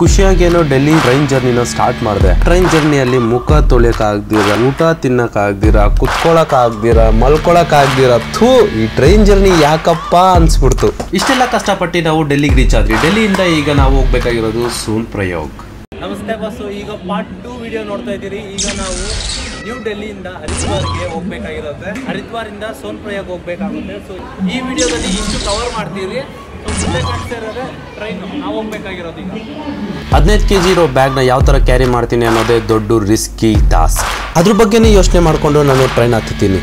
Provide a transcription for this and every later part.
ಖುಷಿಯಾಗೇನೋ Delhi train ಜರ್ನಿನ start ಮಾಡಿದೆ. Train ಜರ್ನಿಯಲ್ಲಿ ಮುಖ ತೊಳೆಯಕ್ ಆಗ್ದಿರ ಊಟ ತಿನ್ನಕ್ ಆಗ್ದಿರ ಕುತ್ಕೊಳಕ್ ಆಗ್ದಿರ ಮಲ್ಕೊಳಕ್ ಆಗ್ದಿರ ಥೂ, ಈ ಟ್ರೈನ್ ಜರ್ನಿ ಯಾಕಪ್ಪ ಅನ್ಸ್ಬಿಡ್ತು. ಇಷ್ಟೆಲ್ಲ ಕಷ್ಟಪಟ್ಟು ನಾವು ಡೆಲ್ಲಿಗೆ ರೀಚ್ ಆದ್ವಿ. ಡೆಲ್ಲಿಯಿಂದ ಈಗ ನಾವು ಹೋಗ್ಬೇಕಾಗಿರೋದು ಸೂನ್ ಪ್ರಯೋಗ್. ನಮಸ್ತೆ ಬಸ್ಸು ಈಗ ಪಾರ್ಟ್ ಟೂ ವಿಡಿಯೋ ನೋಡ್ತಾ ಇದ್ದೀರಿ. ಈಗ ನಾವು ನ್ಯೂ ಡೆಲ್ಲಿಯಿಂದ ಹರಿದ್ವಾರ್ಗೆ ಹೋಗ್ಬೇಕಾಗಿರುತ್ತೆ. ಹರಿದ್ವಾರಿಂದ ಸೋನ್ ಪ್ರಯೋಗ್ ಹೋಗ್ಬೇಕಾಗುತ್ತೆ. ಸೊ ಈ ವಿಡಿಯೋದಲ್ಲಿ ಇಷ್ಟು ಕವರ್ ಮಾಡ್ತೀವಿ. ಹದಿನೈದು ಕೆ ಜಿ ಇರೋ ಬ್ಯಾಗ್ನ ಯಾವ ಥರ ಕ್ಯಾರಿ ಮಾಡ್ತೀನಿ ಅನ್ನೋದೇ ದೊಡ್ಡ ರಿಸ್ಕಿ ಟಾಸ್ಕ್ ಅದ್ರ ಬಗ್ಗೆನೇ ಯೋಚನೆ ಮಾಡಿಕೊಂಡು ನಾನು ಟ್ರೈನ್ ಹತ್ತೀನಿ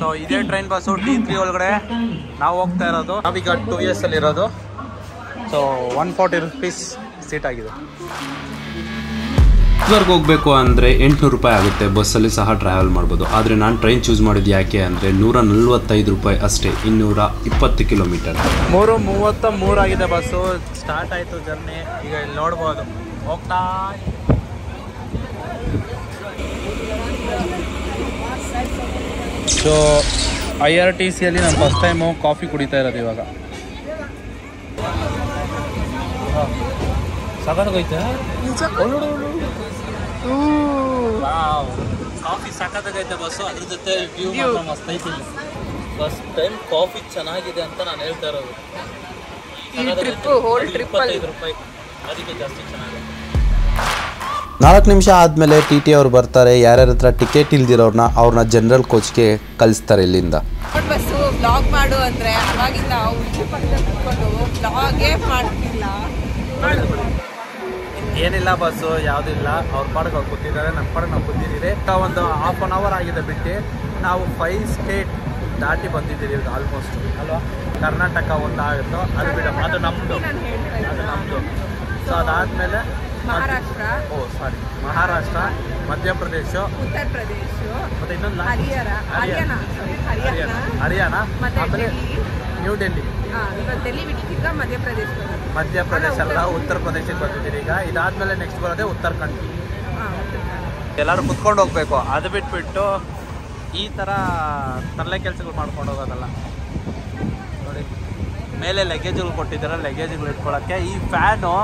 ಸೊ ಇದೇ ಟ್ರೈನ್ ಬಸ್ಸು ಟಿ ತ್ರೀ ಒಳಗಡೆ ನಾವು ಹೋಗ್ತಾ ಇರೋದು. ನಾವೀಗ ಟೂ ಇಯರ್ಸ್ ಇರೋದು. So one forty rupees seat ಆಗಿದೆ. ಹರಿದ್ವಾರ್ಗೆ ಹೋಗಬೇಕು ಅಂದರೆ ಎಂಟುನೂರು ರೂಪಾಯಿ ಆಗುತ್ತೆ. ಬಸ್ಸಲ್ಲಿ ಸಹ ಟ್ರಾವೆಲ್ ಮಾಡ್ಬೋದು. ಆದರೆ ನಾನು ಟ್ರೈನ್ ಚೂಸ್ ಮಾಡಿದ್ದು ಯಾಕೆ ಅಂದರೆ ನೂರ ನಲ್ವತ್ತೈದು ರೂಪಾಯಿ ಅಷ್ಟೇ ಇನ್ನೂರ ಇಪ್ಪತ್ತು ಕಿಲೋಮೀಟರ್ ಮೂರು ಮೂವತ್ತ ಮೂರಾಗಿದೆ ಬಸ್ಸು ಸ್ಟಾರ್ಟ್ ಆಯಿತು ಜರ್ನಿ ಈಗ ಇಲ್ಲಿ ನೋಡ್ಬೋದು. ಹೋಗ್ತಾ ಸೊ ಐ ಆರ್ ಟಿ ಸಿಯಲ್ಲಿ ನಾನು ಫಸ್ಟ್ ಟೈಮು ಕಾಫಿ ಕುಡಿತಾ ಇರೋದು ಇವಾಗ. ಸಖತ್ತಾಗೈತೆ ಕಾಫಿ ಸಖತ್ತಾಗೈತೆ ಬಸ್ಸು ಅದ್ರ ಜೊತೆ ವ್ಯೂ ಮಾತ್ರ ಮಸ್ತ್ ಐತಿ. ಫಸ್ಟ್ ಟೈಮ್ ಕಾಫಿ ಚೆನ್ನಾಗಿದೆ ಅಂತ ನಾನು ಹೇಳ್ತಾ ಇರೋದು. ಇಪ್ಪತ್ತೈದು ರೂಪಾಯಿ. ಅದಕ್ಕೆ ಜಾಸ್ತಿ ಚೆನ್ನಾಗಿದೆ ನಾಲ್ಕು ನಿಮಿಷ ಆದಮೇಲೆ ಟಿ ಟಿ ಅವ್ರು ಬರ್ತಾರೆ. ಯಾರ್ಯಾರ ಹತ್ರ ಟಿಕೆಟ್ ಇಲ್ದಿರೋರ್ನ ಅವ್ರನ್ನ ಜನರಲ್ ಕೋಚ್ಗೆ ಕಳಿಸ್ತಾರೆ ಇಲ್ಲಿಂದ. ಬಸ್ಸು ಬ್ಲಾಗ್ ಮಾಡು ಅಂದ್ರೆ ಅವಾಗಿಂದ ಉಚ್ಚು ಪಕ್ಕದಲ್ಲಿ ಕುತ್ಕೊಂಡು ಬ್ಲಾಗೇ ಮಾಡ್ತಿಲ್ಲ. ಏನಿಲ್ಲ ಬಸ್ಸು ಯಾವುದಿಲ್ಲ ಅವ್ರ ಪಾಡಿಗೆ ಅವ್ರು ಕೂತಿದ್ದಾರೆ ನಮ್ಮ ಪಾಡಿಗೆ ನಾವು ಕೂತಿದ್ದೀರಿ ಒಂದು ಹಾಫ್ ಅನ್ ಅವರ್ ಆಗಿದೆ ಬಿಟ್ಟು ನಾವು ಫೈವ್ ಸ್ಟೇಟ್ ದಾಟಿ ಬಂದಿದ್ದೀರಿ ಈಗ ಆಲ್ಮೋಸ್ಟ್ ಅಲ್ವಾ? ಕರ್ನಾಟಕ ಒಂದು ಆಗುತ್ತೋ ಅದು ಬಿಡ. ಅದು ನಮ್ಮದು ಅದು ನಮ್ಮದು ಸೊ ಅದಾದಮೇಲೆ ಮಹಾರಾಷ್ಟ್ರ. ಓ ಸಾರಿ ಮಹಾರಾಷ್ಟ್ರ ಮಧ್ಯಪ್ರದೇಶ. ಉತ್ತರ ಪ್ರದೇಶ ಮತ್ತೆ ಇನ್ನೊಂದು ಹರಿಯಾಣ. ಹರಿಯಾಣ. ಆಮೇಲೆ ನ್ಯೂ ಡೆಲ್ಲಿ ಡೆಲ್ಲಿ ಬಿಟ್ಟಿದ್ದ ಮಧ್ಯಪ್ರದೇಶ ಮಧ್ಯಪ್ರದೇಶ ಅಲ್ಲ ಉತ್ತರ ಪ್ರದೇಶಕ್ಕೆ ಬಂದಿದ್ದೀರಿ. ಈಗ ಇದಾದ್ಮೇಲೆ ನೆಕ್ಸ್ಟ್ ಬರೋದೇ ಉತ್ತರಾಖಂಡ್. ಎಲ್ಲರೂ ಕುತ್ಕೊಂಡು ಹೋಗ್ಬೇಕು. ಅದು ಬಿಟ್ಬಿಟ್ಟು ಈ ಥರ ತರಲೆ ಕೆಲಸಗಳು ಮಾಡ್ಕೊಂಡು ಹೋಗೋದಲ್ಲ. ನೋಡಿ ಮೇಲೆ ಲಗೇಜ್ಗಳು ಕೊಟ್ಟಿದ್ದಾರೆ. ಲಗೇಜ್ಗಳು ಇಟ್ಕೊಳ್ಳೋಕ್ಕೆ ಈ ಫ್ಯಾನು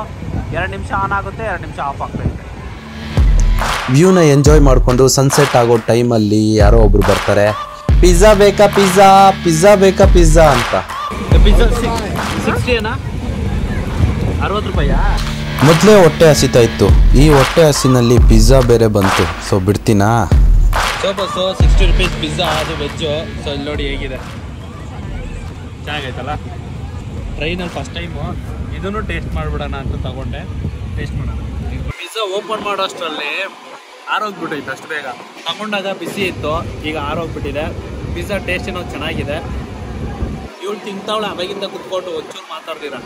ಎರಡು ನಿಮಿಷ ಆನ್ ಆಗುತ್ತೆ ಎರಡು ನಿಮಿಷ ಆಫ್ ಆಗ್ತೈತೆ. ವ್ಯೂನ ಎಂಜಾಯ್ ಮಾಡಿಕೊಂಡು ಸನ್ಸೆಟ್ ಆಗೋ ಟೈಮಲ್ಲಿ ಯಾರೋ ಒಬ್ರು ಬರ್ತಾರೆ. ಪಿಜ್ಜಾ ಬೇಕಾ ಪಿಜ್ಜಾ ಪಿಜ್ಜಾ ಬೇಕಾ ಪಿಜ್ಜಾ ಅಂತ. ಪಿಜ್ಜಾ ಸಿಕ್ಸ್ಟಿ ಏನಾ? ಅರವತ್ತು ರೂಪಾಯಾ ಮೊದಲೇ ಹೊಟ್ಟೆ ಹಸಿತಾ ಇತ್ತು. ಈ ಹೊಟ್ಟೆ ಹಸಿನಲ್ಲಿ ಪಿಜ್ಜಾ ಬೇರೆ ಬಂತು. ಸೊ ಬಿಡ್ತೀನಾ? ಸೊ ಬಸ್ಸು ಸಿಕ್ಸ್ಟಿ ರುಪೀಸ್ ಪಿಜ್ಜಾ ಅದು ವೆಜ್ಜು ಸೊ ಇಲ್ಲಿ ನೋಡಿ ಹೇಗಿದೆ. ಚೆನ್ನಾಗೈತಲ್ಲ ಟ್ರೈನಲ್ಲಿ ಫಸ್ಟ್ ಟೈಮು ಇದನ್ನು ಟೇಸ್ಟ್ ಮಾಡಿಬಿಡೋಣ ಅಂತ ತಗೊಂಡೆ. ಟೇಸ್ಟ್ ಮಾಡೋಣ. ಪಿಜ್ಜಾ ಓಪನ್ ಮಾಡೋ ಅಷ್ಟರಲ್ಲಿ ಆರೋಗ್ಬಿಟ್ಟೈತೆ ಅಷ್ಟು ಬೇಗ. ತಗೊಂಡಾಗ ಬಿಸಿ ಇತ್ತು. ಈಗ ಆರೋಗ್ಬಿಟ್ಟಿದೆ ಪಿಜ್ಜಾ ಟೇಸ್ಟ್ ಏನೋ ಚೆನ್ನಾಗಿದೆ. ಇವ್ಳು ತಿಂತಾವಳೆ ಅವಾಗಿಂದ ಕುತ್ಕೊಂಡು ಒಂಚೂರು ಮಾತಾಡ್ತೀರ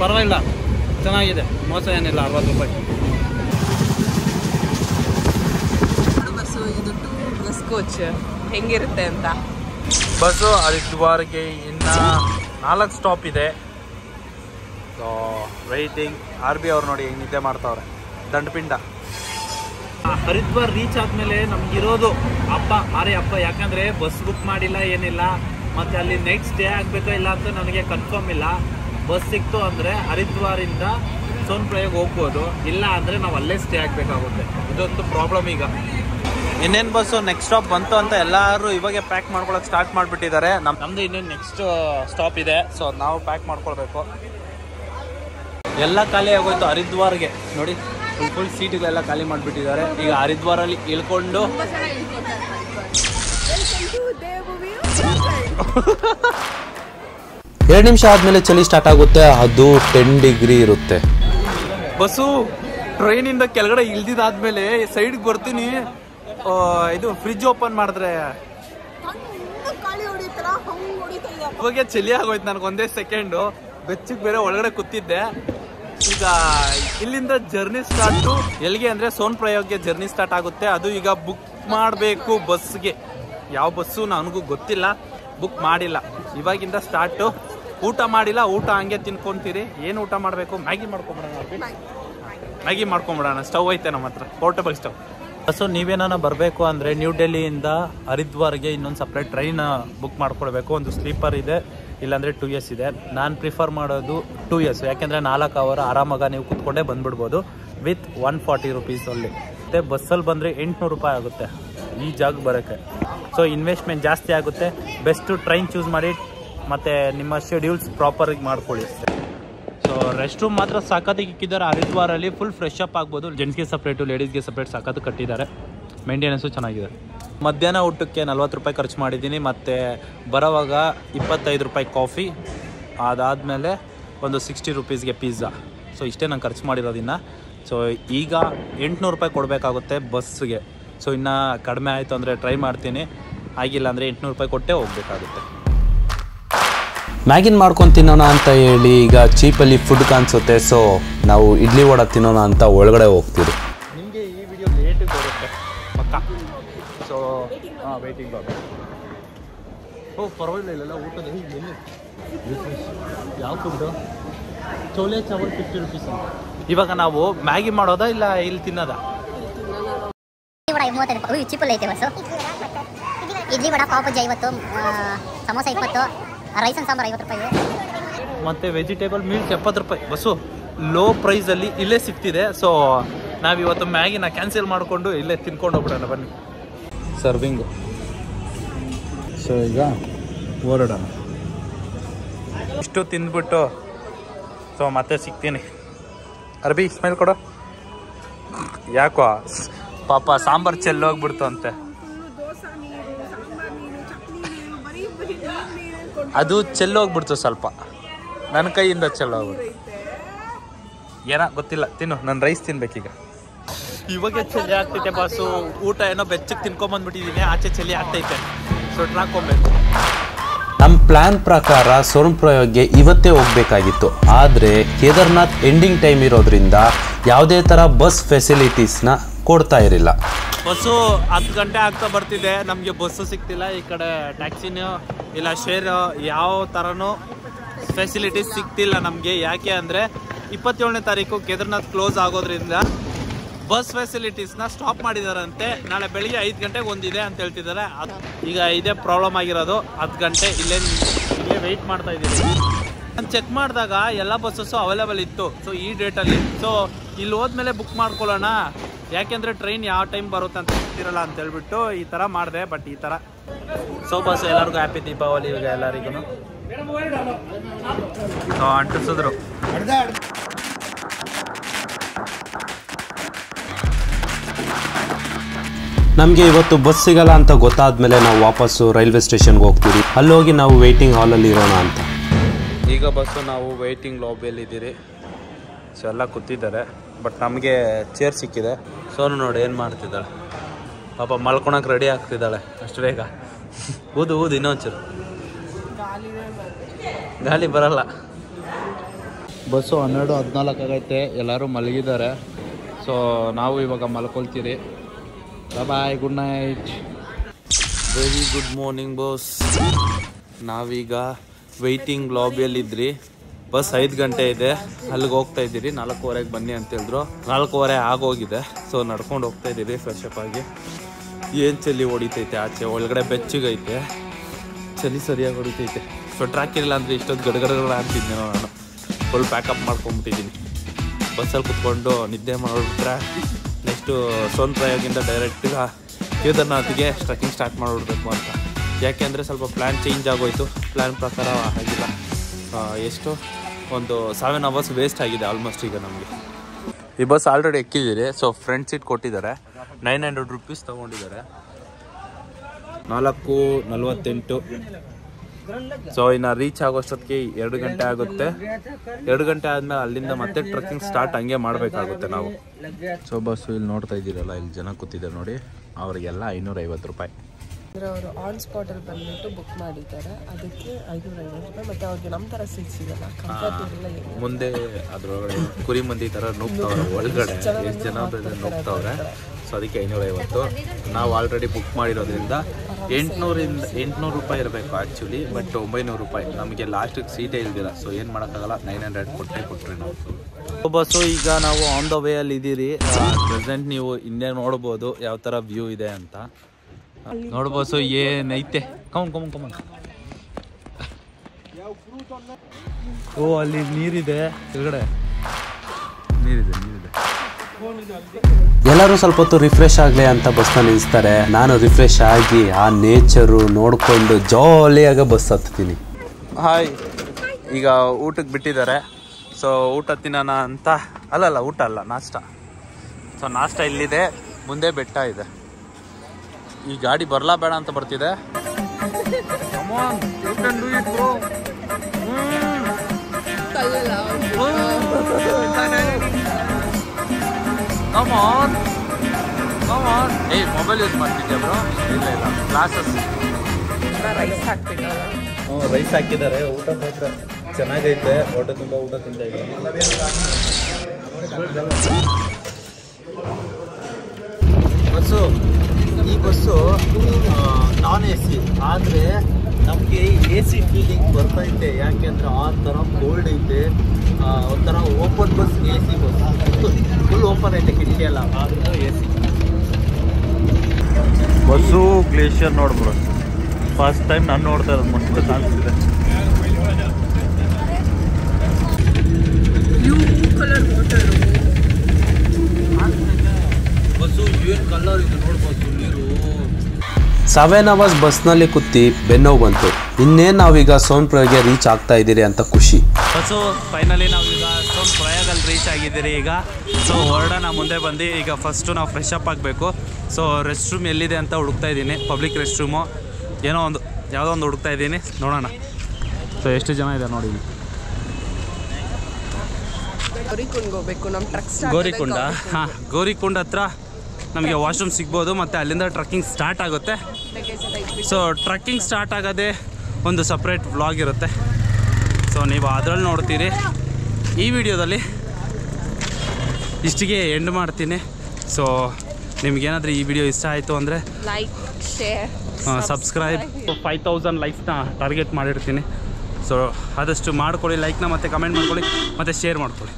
ಪರವಾಗಿಲ್ಲ. ಚೆನ್ನಾಗಿದೆ. ಮೋಸ ಏನಿಲ್ಲ ಅರವತ್ತು ರೂಪಾಯಿ. ಬಸ್ಸು ಇದು ಟೂ ಪ್ಲಸ್ ಕೋಚ್ ಹೆಂಗಿರುತ್ತೆ ಅಂತ? ಬಸ್ಸು ಹರಿದ್ವಾರ್ಗೆ ಇನ್ನ ನಾಲ್ಕು ಸ್ಟಾಪ್ ಇದೆ. ಸೊ ವೈಟಿಂಗ್ ಆರ್ ಬಿ ಅವ್ರು ನೋಡಿ ಹೆಂಗೆ ನಿದ್ದೆ ಮಾಡ್ತಾವ್ರೆ. ದಂಡಪಿಂಡ. ಹರಿದ್ವಾರ್ ರೀಚ್ ಆದಮೇಲೆ ನಮ್ಗಿರೋದು ಹಬ್ಬ ಮಾರಿ ಅಪ್ಪ. ಯಾಕಂದರೆ ಬಸ್ ಬುಕ್ ಮಾಡಿಲ್ಲ ಏನಿಲ್ಲ. ಮತ್ತು ಅಲ್ಲಿ ನೆಕ್ಸ್ಟ್ ಡೇ ಆಗಬೇಕೋ ಇಲ್ಲ ಅಂತ ನನಗೆ ಕನ್ಫರ್ಮ್ ಇಲ್ಲ. ಬಸ್ ಸಿಕ್ತು ಅಂದರೆ ಹರಿದ್ವಾರಿಂದ ಸೋನ್ ಪ್ರಯೋಗ ಹೋಗ್ಬೋದು. ಇಲ್ಲ ಅಂದರೆ ನಾವು ಅಲ್ಲೇ ಸ್ಟೇ ಆಗಬೇಕಾಗುತ್ತೆ. ಇದೊಂದು ಪ್ರಾಬ್ಲಮ್ ಈಗ. ಇನ್ನೇನು ಬಸ್ಸು ನೆಕ್ಸ್ಟ್ ಸ್ಟಾಪ್ ಬಂತು ಅಂತ ಎಲ್ಲರೂ ಇವಾಗೆ ಪ್ಯಾಕ್ ಮಾಡ್ಕೊಳಕ್ಕೆ ಸ್ಟಾರ್ಟ್ ಮಾಡಿಬಿಟ್ಟಿದ್ದಾರೆ. ನಮ್ಮ ನಮ್ಮದು ಇನ್ನೇನು ನೆಕ್ಸ್ಟ್ ಸ್ಟಾಪ್ ಇದೆ. ಸೊ ನಾವು ಪ್ಯಾಕ್ ಮಾಡ್ಕೊಳ್ಬೇಕು. ಎಲ್ಲ ಖಾಲಿ ಆಗೋಯ್ತು ಹರಿದ್ವಾರ್ಗೆ. ನೋಡಿ ಫುಲ್ ಫುಲ್ ಸೀಟ್ಗಳೆಲ್ಲ ಖಾಲಿ ಮಾಡಿಬಿಟ್ಟಿದ್ದಾರೆ. ಈಗ ಹರಿದ್ವಾರಲ್ಲಿ ಇಳ್ಕೊಂಡು ಎರಡು ನಿಮಿಷ ಆದಮೇಲೆ ಚಳಿ ಸ್ಟಾರ್ಟ್ ಆಗುತ್ತೆ, ಅದು ಟೆನ್ ಡಿಗ್ರಿ ಇರುತ್ತೆ. ಬಸ್ಸು ಟ್ರೈನಿಂದ ಕೆಳಗಡೆ ಇಳ್ದಿದ್ದಾದ್ಮೇಲೆ ಸೈಡ್ಗೆ ಬರ್ತೀನಿ. ಇದು ಫ್ರಿಜ್ ಓಪನ್ ಮಾಡಿದ್ರೆ. ಇದೆ ಇವಾಗ ಚಳಿ ಆಗೋಯ್ತು ನನಗೆ ಒಂದೇ ಸೆಕೆಂಡು ಬೆಚ್ಚಗೆ ಬೇರೆ ಒಳಗಡೆ ಕೂತಿದ್ದೆ. ಈಗ ಇಲ್ಲಿಂದ ಜರ್ನಿ ಸ್ಟಾರ್ಟು ಎಲ್ಲಿಗೆ ಅಂದರೆ ಸೋನ್ ಪ್ರಯೋಗ್ಗೆ ಜರ್ನಿ ಸ್ಟಾರ್ಟ್ ಆಗುತ್ತೆ. ಅದು ಈಗ ಬುಕ್ ಮಾಡಬೇಕು ಬಸ್ಗೆ. ಯಾವ ಬಸ್ಸು ನನಗೂ ಗೊತ್ತಿಲ್ಲ. ಬುಕ್ ಮಾಡಿಲ್ಲ. ಇವಾಗಿಂದ ಸ್ಟಾರ್ಟು ಊಟ ಮಾಡಿಲ್ಲ ಊಟ ಹಂಗೆ ತಿನ್ಕೊಂತೀರಿ. ಏನು ಊಟ ಮಾಡಬೇಕು? ಮ್ಯಾಗಿ ಮಾಡ್ಕೊಂಬಿಡೋಣ? ಮ್ಯಾಗಿ ಮಾಡ್ಕೊಂಬಿಡೋಣ. ಸ್ಟವ್ ಐತೆ ನಮ್ಮ ಹತ್ರ. ಪೋರ್ಟಬಲ್ ಸ್ಟವ್ ಸೊ ನೀವೇನಾನ ಬರಬೇಕು ಅಂದರೆ ನ್ಯೂ ಡೆಲ್ಲಿಯಿಂದ ಹರಿದ್ವಾರ್ಗೆ ಇನ್ನೊಂದು ಸಪ್ರೇಟ್ ಟ್ರೈನ್ ಬುಕ್ ಮಾಡ್ಕೊಳ್ಬೇಕು. ಒಂದು ಸ್ಲೀಪರ್ ಇದೆ ಇಲ್ಲಾಂದರೆ ಟೂ ಇಯರ್ಸ್ ಇದೆ. ನಾನು ಪ್ರಿಫರ್ ಮಾಡೋದು ಟೂ ಇಯರ್ಸ್ ಯಾಕೆಂದರೆ ನಾಲ್ಕು ಅವರ್ ಆರಾಮಾಗ ನೀವು ಕುತ್ಕೊಂಡೇ ಬಂದುಬಿಡ್ಬೋದು. ವಿತ್ ಒನ್ ಫಾರ್ಟಿ ರುಪೀಸಲ್ಲಿ ಮತ್ತು ಬಸ್ಸಲ್ಲಿ ಬಂದರೆ ಎಂಟುನೂರು ರೂಪಾಯಿ ಆಗುತ್ತೆ. ಈ ಜಾಗ ಬರೋಕ್ಕೆ. ಸೊ ಇನ್ವೆಸ್ಟ್ಮೆಂಟ್ ಜಾಸ್ತಿ ಆಗುತ್ತೆ. ಬೆಸ್ಟು ಟ್ರೈನ್ ಚೂಸ್ ಮಾಡಿ, ಮತ್ತು ನಿಮ್ಮ ಶೆಡ್ಯೂಲ್ಸ್ ಪ್ರಾಪರಾಗಿ ಮಾಡ್ಕೊಳ್ಳಿ. ಸೊ ರೆಸ್ಟ್ ರೂಮ್ ಮಾತ್ರ ಸಖತ್ತಿಗೆ ಇಕ್ಕಿದ್ದಾರೆ. ಹರಿದ್ವಾರಲ್ಲಿ ಫುಲ್ ಫ್ರೆಶ್ ಅಪ್ ಆಗ್ಬೋದು. ಜೆಂಟ್ಸ್ಗೆ ಸಪ್ರೇಟು ಲೇಡೀಸ್ಗೆ ಸಪ್ರೇಟ್ ಸಖತ್ತು ಕಟ್ಟಿದ್ದಾರೆ. ಮೇಂಟೆನೆನ್ಸು ಚೆನ್ನಾಗಿದೆ. ಮಧ್ಯಾಹ್ನ ಊಟಕ್ಕೆ ನಲ್ವತ್ತು ರೂಪಾಯಿ ಖರ್ಚು ಮಾಡಿದ್ದೀನಿ. ಮತ್ತು ಬರೋವಾಗ ಇಪ್ಪತ್ತೈದು ರೂಪಾಯಿ ಕಾಫಿ ಅದಾದಮೇಲೆ ಒಂದು ಸಿಕ್ಸ್ಟಿ ರುಪೀಸ್ಗೆ ಪಿಜ್ಜಾ ಸೊ ಇಷ್ಟೇ ನಾನು ಖರ್ಚು ಮಾಡಿರೋದಿನ್ನ. ಸೊ ಈಗ ಎಂಟುನೂರು ರೂಪಾಯಿ ಕೊಡಬೇಕಾಗುತ್ತೆ ಬಸ್ಸಿಗೆ ಸೊ ಇನ್ನು ಕಡಿಮೆ ಆಯಿತು ಅಂದರೆ ಟ್ರೈ ಮಾಡ್ತೀನಿ. ಆಗಿಲ್ಲ ಅಂದರೆ ಎಂಟುನೂರು ರೂಪಾಯಿ ಕೊಟ್ಟೇ ಹೋಗಬೇಕಾಗುತ್ತೆ. ಮ್ಯಾಗಿನ್ ಮಾಡ್ಕೊಂಡು ತಿನ್ನೋಣ ಅಂತ ಹೇಳಿ ಈಗ ಚೀಪಲ್ಲಿ ಫುಡ್ ಕಾಣಿಸುತ್ತೆ. ಸೊ ನಾವು ಇಡ್ಲಿ ವಡ ತಿನ್ನೋಣ ಅಂತ ಒಳಗಡೆ ಹೋಗ್ತೀವಿ. ನಿಮಗೆ ಈ ವಿಡಿಯೋ ಲೇಟಿಗೆ ಬರುತ್ತೆ. ಪಕ್ಕ. ಸೊ ಹಾಂ ವೇಟಿಂಗ್ ಬಾಬು ಓ ಪರವಾಗಿಲ್ಲ ಊಟದ ಯಾವ food chole chawal fifty rupees ಇವಾಗ ನಾವು ಮ್ಯಾಗಿ ಮಾಡೋದಾ ಇಲ್ಲ ಇಲ್ಲಿ ತಿನ್ನೋದಾ? ವಡ ಮೂವತ್ತೈದು ರೂಪಾಯಿ ಚಿಪ್ಪಲ್ಲಿ ಐತೆ ಬಸ್ಸು ಇಡ್ಲಿ ವಡ ಪಾವ್ ಬಜ್ಜಿ ಐವತ್ತು ಸಮೋಸ ಇಪ್ಪತ್ತು ರೈಸ್ ಅಂಡ್ ಸಾಂಬಾರ್ ಐವತ್ತು ರೂಪಾಯಿ. ಮತ್ತು ವೆಜಿಟೇಬಲ್ ಮೀಲ್ಸ್ ಎಪ್ಪತ್ತು ರೂಪಾಯಿ. ಬಸ್ಸು ಲೋ ಪ್ರೈಸಲ್ಲಿ ಇಲ್ಲೇ ಸಿಗ್ತಿದೆ. ಸೊ ನಾವಿವತ್ತು ಮ್ಯಾಗಿನ ಕ್ಯಾನ್ಸಲ್ ಮಾಡಿಕೊಂಡು ಇಲ್ಲೇ ತಿನ್ಕೊಂಡು ಹೋಗ್ಬಿಡೋಣ ಬನ್ನಿ. ಸರ್ವಿಂಗು ಸೊ ಈಗ ಓಡಾಡೋಣ. ಇಷ್ಟು ತಿಂದ್ಬಿಟ್ಟು ಸೊ ಮತ್ತೆ ಸಿಗ್ತೀನಿ. ಅರ್ಬಿ ಸ್ಮೈಲ್ ಕೊಡು. ಯಾಕೋ? ಪಾಪ ಸಾಂಬಾರು ಚೆಲ್ಲೋಗ್ಬಿಡ್ತು ಅಂತೆ ಅದು ಚೆಲ್ಲೋಗ್ಬಿಡ್ತು ಸ್ವಲ್ಪ. ನನ್ನ ಕೈಯಿಂದ ಚೆಲ್ಲೋಗ್ಬಿಡ್ತು ಏನ ಗೊತ್ತಿಲ್ಲ ತಿನ್ನು ನಾನು ರೈಸ್ ತಿನ್ಬೇಕೀಗ. ಇವಾಗ ಚಳಿ ಆಗ್ತೈತೆ ಬಾಸು ಊಟ ಏನೋ ಬೆಚ್ಚಗೆ ತಿನ್ಕೊಂಬಂದ್ಬಿಟ್ಟಿದ್ದೀನಿ ಆಚೆ ಚಳಿ ಆಗ್ತೈತೆ. ಸ್ವೆಟ್ರ್ ಹಾಕೊಬೇಕು ನಮ್ಮ ಪ್ಲ್ಯಾನ್ ಪ್ರಕಾರ ಸ್ವರ್ಣ ಪ್ರಯೋಗಕ್ಕೆ ಇವತ್ತೇ ಹೋಗಬೇಕಾಗಿತ್ತು. ಆದರೆ ಕೇದಾರ್ನಾಥ್ ಎಂಡಿಂಗ್ ಟೈಮ್ ಇರೋದ್ರಿಂದ ಯಾವುದೇ ಥರ ಬಸ್ ಫೆಸಿಲಿಟೀಸ್ನ ಕೊಡ್ತಾ ಇರಲಿಲ್ಲ. ಬಸ್ಸು ಹತ್ತು ಗಂಟೆ ಆಗ್ತಾ ಬರ್ತಿದೆ. ನಮಗೆ ಬಸ್ಸು ಸಿಗ್ತಿಲ್ಲ. ಈ ಕಡೆ ಟ್ಯಾಕ್ಸಿನೂ ಇಲ್ಲ, ಶೇರ್ ಯಾವ ಥರನೂ ಫೆಸಿಲಿಟೀಸ್ ಸಿಗ್ತಿಲ್ಲ ನಮಗೆ. ಯಾಕೆ ಅಂದರೆ ಇಪ್ಪತ್ತೇಳನೇ ತಾರೀಕು ಕೇದಾರ್ನಾಥ್ ಕ್ಲೋಸ್ ಆಗೋದ್ರಿಂದ ಬಸ್ ಫೆಸಿಲಿಟೀಸ್ನ ಸ್ಟಾಪ್ ಮಾಡಿದಾರಂತೆ. ನಾಳೆ ಬೆಳಿಗ್ಗೆ ಐದು ಗಂಟೆಗೆ ಒಂದಿದೆ ಅಂತ ಹೇಳ್ತಿದ್ದಾರೆ. ಅದು ಈಗ ಇದೇ ಪ್ರಾಬ್ಲಮ್ ಆಗಿರೋದು. ಹತ್ತು ಗಂಟೆ ಇಲ್ಲೇ ಇಲ್ಲೇ ವೆಯ್ಟ್ ಮಾಡ್ತಾ ಇದ್ದೀವಿ. ನಾನು ಚೆಕ್ ಮಾಡಿದಾಗ ಎಲ್ಲ ಬಸ್ಸಸ್ಸು ಅವೈಲೇಬಲ್ ಇತ್ತು. ಸೊ ಈ ಡೇಟಲ್ಲಿ ಸೊ ಇಲ್ಲಿ ಹೋದ್ಮೇಲೆ ಬುಕ್ ಮಾಡ್ಕೊಳ್ಳೋಣ. ಯಾಕೆಂದರೆ ಟ್ರೈನ್ ಯಾವ ಟೈಮ್ ಬರುತ್ತೆ ಅಂತ ಗೊತ್ತಿರಲ್ಲ ಅಂತ ಹೇಳ್ಬಿಟ್ಟು ಈ ಥರ ಮಾಡಿದೆ ಬಟ್ ಈ ಥರ ಸೊ ಬಸ್ ಎಲ್ಲರಿಗೂ ಹ್ಯಾಪಿ ದೀಪಾವಳಿ ಇವಾಗ ಎಲ್ಲರಿಗೂ. ಅಂಟಿಸಿದ್ರು. ನಮಗೆ ಇವತ್ತು ಬಸ್ ಸಿಗಲ್ಲ ಅಂತ ಗೊತ್ತಾದ್ಮೇಲೆ ನಾವು ವಾಪಸ್ಸು ರೈಲ್ವೆ ಸ್ಟೇಷನ್ಗೆ ಹೋಗ್ತೀವಿ. ಅಲ್ಲಿ ಹೋಗಿ ನಾವು ವೆಯ್ಟಿಂಗ್ ಹಾಲಲ್ಲಿ ಇರೋಣ ಅಂತ. ಈಗ ಬಸ್ಸು ನಾವು ವೆಯ್ಟಿಂಗ್ ಲಾಬಿಯಲ್ಲಿ ಇದ್ದೀರಿ. ಸೊ ಎಲ್ಲ ಕೂತಿದ್ದಾರೆ. ಬಟ್ ನಮಗೆ ಚೇರ್ ಸಿಕ್ಕಿದೆ. ಸೋನು ನೋಡಿ ಏನು ಮಾಡ್ತಿದ್ದಾಳೆ. ಪಾಪ ಮಲ್ಕೊಳಕ್ಕೆ ರೆಡಿ ಆಗ್ತಿದ್ದಾಳೆ. ಅಷ್ಟು ಬೇಗ. ಊದು ಊದು ಇನ್ನೊಂಚೂರು. ಗಾಳಿ ಬರಲ್ಲ. ಬಸ್ಸು ಹನ್ನೆರಡು ಹದಿನಾಲ್ಕು ಆಗೈತೆ. ಎಲ್ಲರೂ ಮಲಗಿದ್ದಾರೆ. ಸೊ ನಾವು ಇವಾಗ ಮಲ್ಕೊಳ್ತೀರಿ. Bye good night very good morning bus ನಾವೀಗ ವೆಯ್ಟಿಂಗ್ ಲಾಬಿಯಲ್ಲಿದ್ರಿ ಬಸ್ ಐದು ಗಂಟೆ ಇದೆ. ಅಲ್ಲಿಗೆ ಹೋಗ್ತಾ ಇದ್ದೀರಿ. ನಾಲ್ಕೂವರೆಗೆ ಬನ್ನಿ ಅಂತ ಹೇಳಿದ್ರು. ನಾಲ್ಕೂವರೆ ಆಗೋಗಿದೆ. ಸೊ ನಡ್ಕೊಂಡು ಹೋಗ್ತಾ ಇದ್ದೀರಿ ಫ್ರೆಶ್ ಅಪ್ ಆಗಿ. ಏನು ಚಳಿ ಹೊಡಿತೈತೆ ಆಚೆ? ಒಳಗಡೆ ಬೆಚ್ಚಗೈತೆ ಚಳಿ ಸರಿಯಾಗಿ ಹೊಡಿತೈತೆ. ಸ್ವೆಟ್ರ್ ಹಾಕಿರಲಿಲ್ಲ ಅಂದರೆ ಇಷ್ಟೊಂದು ಗಡಗಡಗಡ ಅಂತಿದ್ದೆ ನಾನು. ಫುಲ್ ಪ್ಯಾಕಪ್ ಮಾಡ್ಕೊಂಬಿಟ್ಟಿದ್ದೀನಿ. ಬಸ್ಸಲ್ಲಿ ಕುತ್ಕೊಂಡು ನಿದ್ದೆ ಮಾಡಿಬಿಟ್ರೆ ನೆಕ್ಸ್ಟು ಸೋನ್ ಪ್ರಯೋಗಿಂದ ಡೈರೆಕ್ಟ್ ಕೇದಾರ್ನಾಥ್ಗೆ ಟ್ರೆಕ್ಕಿಂಗ್ ಸ್ಟಾರ್ಟ್ ಮಾಡಿಬಿಡ್ಬೇಕು ಅಂತ. ಯಾಕೆ ಅಂದರೆ ಸ್ವಲ್ಪ ಪ್ಲ್ಯಾನ್ ಚೇಂಜ್ ಆಗೋಯಿತು. ಪ್ಲ್ಯಾನ್ ಪ್ರಕಾರ ಆಗಿಲ್ಲ. ಎಷ್ಟು? ಒಂದು ಸೆವೆನ್ ಅವರ್ಸ್ ವೇಸ್ಟ್ ಆಗಿದೆ ಆಲ್ಮೋಸ್ಟ್ ಈಗ ನಮಗೆ. ಈ ಬಸ್ ಆಲ್ರೆಡಿ ಎಕ್ಕಿದ್ದೀರಿ ಸೊ ಫ್ರಂಟ್ ಸೀಟ್ ಕೊಟ್ಟಿದ್ದಾರೆ. ನೈನ್ ಹಂಡ್ರೆಡ್ ರುಪೀಸ್ ತೊಗೊಂಡಿದ್ದಾರೆ. ನಾಲ್ಕು ನಲ್ವತ್ತೆಂಟು. ಸೊ ಇನ್ನು ರೀಚ್ ಆಗೋಷ್ಟೊತ್ತಿಗೆ ಎರಡು ಗಂಟೆ ಆಗುತ್ತೆ. ಎರಡು ಗಂಟೆ ಆದಮೇಲೆ ಅಲ್ಲಿಂದ ಮತ್ತೆ ಟ್ರಕ್ಕಿಂಗ್ ಸ್ಟಾರ್ಟ್ ಹಂಗೆ ಮಾಡಬೇಕಾಗುತ್ತೆ ನಾವು. ಸೊ ಬಸ್ಸು ಇಲ್ಲಿ ನೋಡ್ತಾ ಇದ್ದೀರಲ್ಲ ಇಲ್ಲಿ ಜನ ಕೂತಿದ್ದಾರೆ ನೋಡಿ. ಅವರಿಗೆಲ್ಲ ಐನೂರೈವತ್ತು ರೂಪಾಯಿ. ಅಂದ್ರೆ ಅವರು ಆನ್ ಸ್ಪಾಟ್ ಅಲ್ಲಿ ಬಂದ್ಬಿಟ್ಟು ಬುಕ್ ಮಾಡಿದ್ದಾರೆ. ಅದಕ್ಕೆ ಐನೂರ ಐವತ್ತು ರೂಪಾಯಿ ಮತ್ತೆ ಅವ್ರಿಗೆ ನಮ್ಮ ತರ ಸೀಟ್ ಸಿಗಲ್ಲ ಕಂಫರ್ಟ್ ಇರಲ್ಲ ಮುಂದೆ ಅದರೊಳಗಡೆ ಕುರಿ ಮಂದಿ ಥರ ನುಗ್ತವ್ರೆ ಒಳಗಡೆ ಎಷ್ಟು ಜನ ನುಗ್ತವ್ರೆ ಸೊ ಅದಕ್ಕೆ ಐನೂರ ಐವತ್ತು ನಾವು ಆಲ್ರೆಡಿ ಬುಕ್ ಮಾಡಿರೋದ್ರಿಂದ ಎಂಟುನೂರಿಂದ ಎಂಟುನೂರು ರೂಪಾಯಿ ಇರಬೇಕು ಆ್ಯಕ್ಚುಲಿ ಬಟ್ ಒಂಬೈನೂರು ರೂಪಾಯಿ. ನಮಗೆ ಲಾಸ್ಟಿಗೆ ಸೀಟೇ ಇಲ್ದಿಲ್ಲ. ಸೊ ಏನು ಮಾಡೋಕ್ಕಾಗಲ್ಲ? ನೈನ್ ಹಂಡ್ರೆಡ್ ಕೊಟ್ಟೆ ಕೊಟ್ಟರೆ ನಾವು. ಬಸ್ಸು ಈಗ ನಾವು ಆನ್ ದ ವೇ ಅಲ್ಲಿ ಇದ್ದೀರಿ ಪ್ರೆಸೆಂಟ್ ನೀವು ಹಿಂದೆ ನೋಡ್ಬೋದು. ಯಾವ ಥರ ವ್ಯೂ ಇದೆ ಅಂತ. ನೋಡ್ಬೋದು ಏನೈತೆ ಕಮನ್ ಕಮನ್ ಕಮನ್ ಓ ಅಲ್ಲಿ ನೀರಿದೆ ಕೆಳಗಡೆ ನೀರಿದೆ ನೀರಿದೆ. ಎಲ್ಲರೂ ಸ್ವಲ್ಪ ಹೊತ್ತು ರಿಫ್ರೆಶ್ ಆಗಲಿ ಅಂತ ಬಸ್ನ ನಿಲ್ಲಿಸ್ತಾರೆ ನಾನು ರಿಫ್ರೆಶ್ ಆಗಿ ಆ ನೇಚರು ನೋಡಿಕೊಂಡು ಜಾಲಿಯಾಗಿ ಬಸ್ ಹತ್ತೀನಿ ಹಾಯ್ ಈಗ ಊಟಕ್ಕೆ ಬಿಟ್ಟಿದ್ದಾರೆ. ಸೊ ಊಟ ತಿನ್ನೋಣ ಅಂತ ಅಲ್ಲಲ್ಲ ಊಟ ಅಲ್ಲ ನಾಷ್ಟ. ಸೊ ನಾಷ್ಟ ಇಲ್ಲಿದೆ ಮುಂದೆ ಬೆಟ್ಟ ಇದೆ. ಈ ಗಾಡಿ ಬರಲಾ ಬೇಡ ಅಂತ ಬರ್ತಿದೆ. ಏ on, you can do it, bro. Come on. Come ಏಯ್ ಮೊಬೈಲ್ ಯೂಸ್ ಮಾಡ್ತಿದ್ದೆ ಬ್ರೋ ಇಲ್ಲ ಇಲ್ಲ. ಕ್ಲಾಸಸ್ ರೈಸ್ ಹ್ಞೂ ರೈಸ್ ಹಾಕಿದ್ದಾರೆ. ಊಟ ಮಾತ್ರ ಚೆನ್ನಾಗೈತೆ. ಹೊಟ್ಟೆ ತುಂಬ ಊಟ ತಿಂತ ಬಸ್ಸು. ಈ ಬಸ್ಸು ನಾನ್ ಎ ಸಿ ಆದರೆ ನಮಗೆ ಎ ಸಿ ಫೀಲಿಂಗ್ ಬರ್ತೈತೆ. ಯಾಕೆಂದ್ರೆ ಆ ಥರ ಕೋಲ್ಡ್ ಐತೆ ಒಂಥರ open bus A C bus full open ಐತೆ ಕಿಟಕಿ ಎಲ್ಲ. ಆದ್ರೂ ಎ ಸಿ ಬಸ್ಸು ಗ್ಲೇಷಿಯರ್ ನೋಡ್ಬಿಡು ಫಸ್ಟ್ ಟೈಮ್ ನಾನು ನೋಡ್ತಾ ಇರೋದು ಮಸ್ತ್ ಕಾಣಿಸ್ತಿದೆ. ಬ್ಲೂ ಕಲರ್ ವಾಟರು ಬಸ್ಸು ಏನು ಕಲರ್ ಇದು ನೋಡ್ಬೋದು. ಸೆವೆನ್ ಅವರ್ಸ್ ಬಸ್ನಲ್ಲಿ ಕೂತಿ ಬೆನ್ನೋವು ಬಂತು. ಇನ್ನೇನು ನಾವೀಗ ಸೋನ್ಪುರಗೆ ರೀಚ್ ಆಗ್ತಾ ಇದ್ದೀರಿ ಅಂತ ಖುಷಿ. ಬಸ್ಸು ಫೈನಲಿ ನಾವೀಗ ಸೋನ್ ಪ್ರಯಾಗಲ್ಲಿ ರೀಚ್ ಆಗಿದ್ದೀರಿ ಈಗ. ಸೊ ಹೊರಡೋಣ ಮುಂದೆ ಬಂದು ಈಗ ಫಸ್ಟು ನಾವು ಫ್ರೆಶ್ ಅಪ್ ಆಗಬೇಕು. ಸೊ ರೆಸ್ಟ್ ರೂಮ್ ಎಲ್ಲಿದೆ ಅಂತ ಹುಡುಕ್ತಾ ಇದ್ದೀನಿ. ಪಬ್ಲಿಕ್ ರೆಸ್ಟ್ ರೂಮು ಏನೋ ಒಂದು ಯಾವುದೋ ಒಂದು ಹುಡುಕ್ತಾ ಇದ್ದೀನಿ. ನೋಡೋಣ. ಸೊ ಎಷ್ಟು ಜನ ಇದೆ ನೋಡಿ ಗೋರಿಕುಂಡ ಗೌರಿಕುಂಡ್ಗೆ ಹೋಗ್ಬೇಕು ನಮ್ಮ ಟ್ರಕ್ ಗೌರಿಕುಂಡ? ಹಾಂ ಗೌರಿಕುಂಡ ಹತ್ರ ನಮಗೆ ವಾಶ್ರೂಮ್ ಸಿಗ್ಬೋದು ಮತ್ತು ಅಲ್ಲಿಂದ ಟ್ರಕ್ಕಿಂಗ್ ಸ್ಟಾರ್ಟ್ ಆಗುತ್ತೆ. ಸೊ ಟ್ರಕ್ಕಿಂಗ್ ಸ್ಟಾರ್ಟ್ ಆಗೋದೇ ಒಂದು ಸಪ್ರೇಟ್ ವ್ಲಾಗ್ ಇರುತ್ತೆ. ಸೊ ನೀವು ಅದರಲ್ಲಿ ನೋಡ್ತೀರಿ. ಈ ವಿಡಿಯೋದಲ್ಲಿ ಇಷ್ಟಿಗೆ ಎಂಡ್ ಮಾಡ್ತೀನಿ. ಸೊ ನಿಮ್ಗೇನಾದರೂ ಈ ವಿಡಿಯೋ ಇಷ್ಟ ಆಯಿತು ಅಂದರೆ like share subscribe five thousand ಲೈಕ್ಸ್ನ target ಮಾಡಿರ್ತೀನಿ. ಸೊ ಆದಷ್ಟು ಮಾಡ್ಕೊಳ್ಳಿ ಲೈಕ್ನ ಮತ್ತು ಕಮೆಂಟ್ ಮಾಡ್ಕೊಳ್ಳಿ ಮತ್ತು ಶೇರ್ ಮಾಡ್ಕೊಳ್ಳಿ.